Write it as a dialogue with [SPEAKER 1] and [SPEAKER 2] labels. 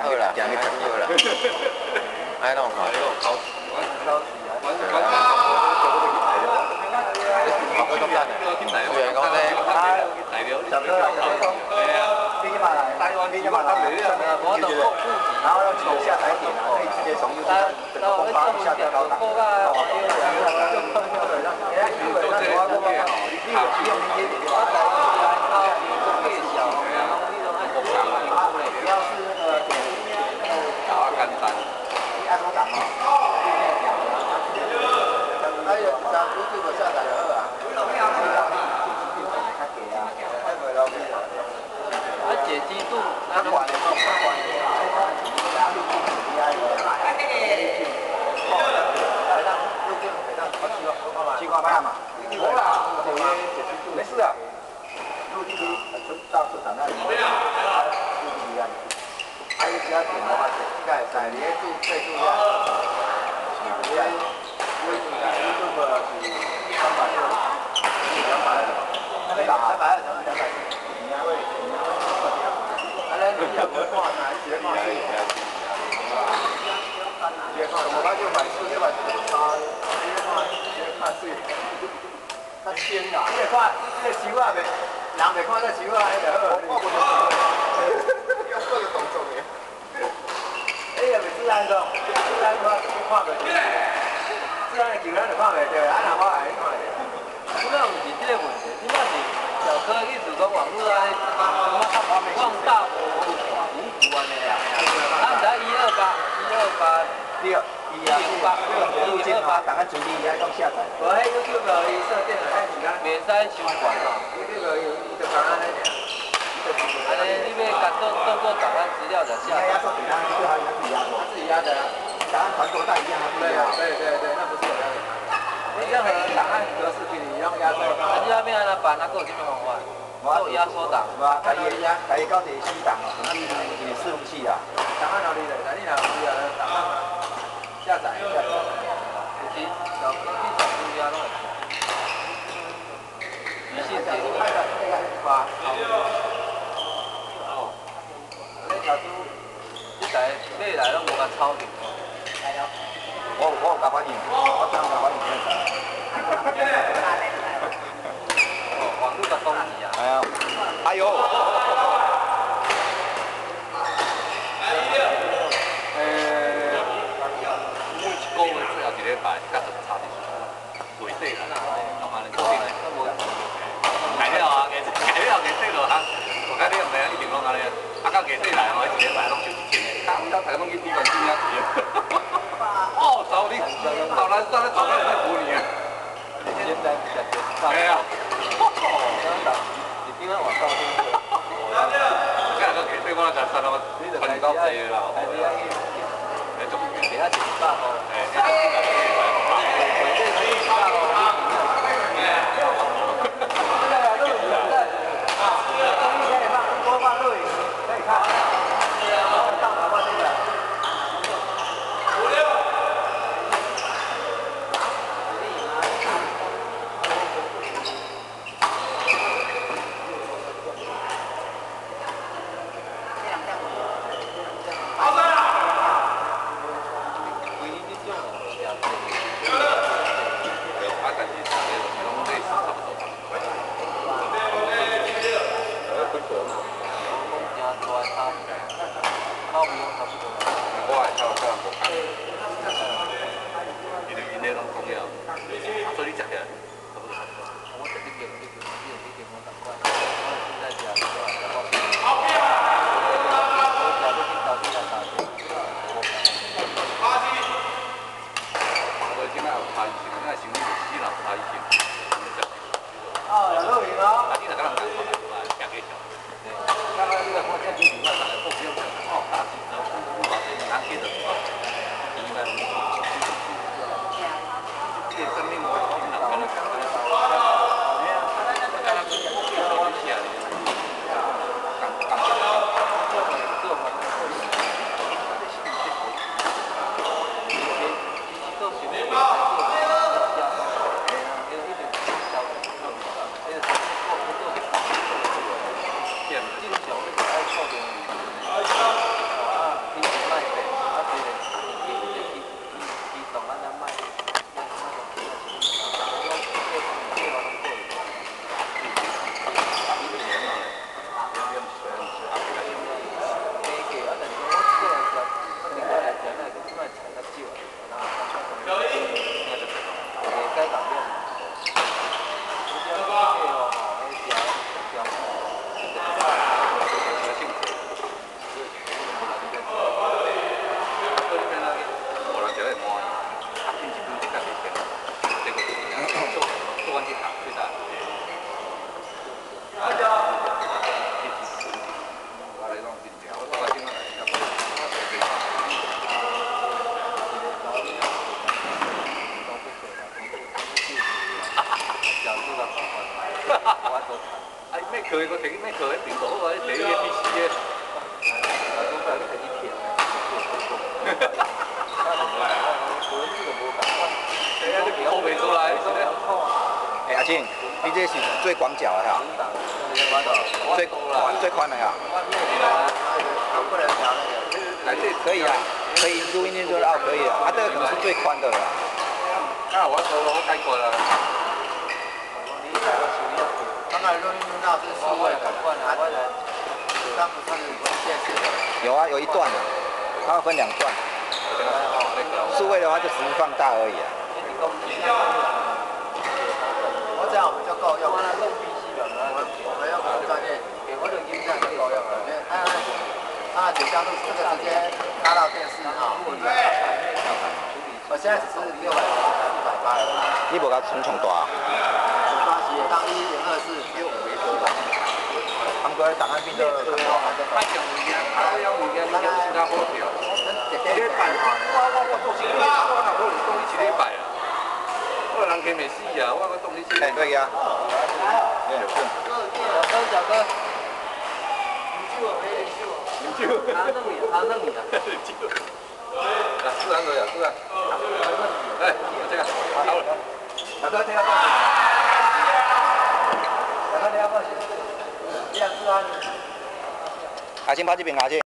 [SPEAKER 1] 個去啦，人嘅去啦，喺度學。我咁得啊！我哋講咧，代表就都係呢啲嘛，大安啲嘛，得你啊！我度，然後呢，坐下台底，可以直接從右邊，然後我們下邊高檔。别再再种了，今年有种就种吧，就想办法种，想办法没打，还买了们两百斤，年尾。来年你又种，买几块地？今年我们就买四，一万八，一万四，一万他千啊，一万，一万七呗，两万块到七万，哎，对吧？那个，单块去看个球，这样的球咱就看未着，俺那块也看未着。主要不是这个问题，主要是小柯伊主张往大，放大河、往洪安尼啊。俺才一二八，一二八，六。二、二十八，第二八，档案存底下载。我嘿，那个伊设电脑在晋江。免费参观啊，那个有有档案，有档案，你要动动过档案资料，是啊。做压缩档，哇！台一、台一到台七档啊，那也也试不起啊。打开哪里的？哪里哪里啊？下载一下，手机，然后一点输入。女性点击，八，哦。这小猪，你来买来拢无甲抽的。过。我我大把你，我大把你。对呀，我今天晚上就去，看不到台，忘记比赛了，哦，骚的，骚男，骚男，骚男，骚女，简单，简好哎呀，操，你今天晚上，哎呀，你看这个推广的咋说呢？哎，高二的，哎，你二一的，哎，中元，你二十八号，哎。哎，阿进，你这是最广角的哈？最宽最宽的哈？可以啊，可以 Zoom 可以啊，啊，这个可是最宽的了。那我这个开阔了。有啊，有一段的，它分两段。数位的话就只是放大而已啊。我这样我们就够用。我啊，我就够用了。那几张都到电视啊。我现在是六百六百八。你不要从长断。当一、二、四、六、五、七、八。韩国的打韩兵的，半场五天，还要五天，他有其他活水一百，我动我不动？你一百啊！二郎腿没死啊！我怎么动？你对呀。小哥，小哥，你救我，救我，你救。他弄你，他弄你的。先拍这边牙去。